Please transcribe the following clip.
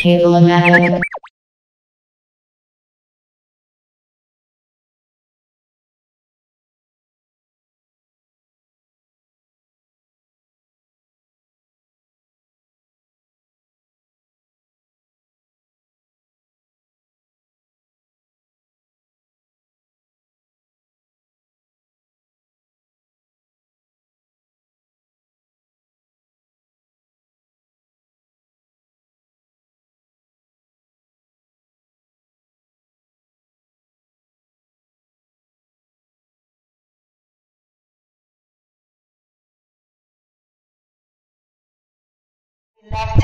Calematic. Left